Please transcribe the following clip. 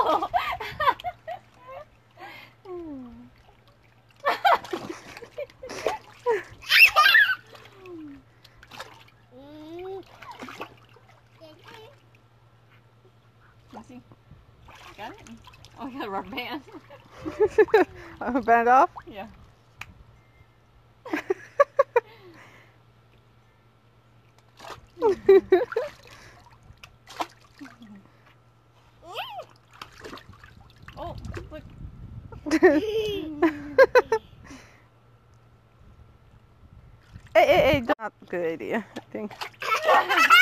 Oh! Got it? Oh, I got a rubber band. i'm a band off? Yeah. mm -hmm. look. hey, hey, hey, not a good idea, I think.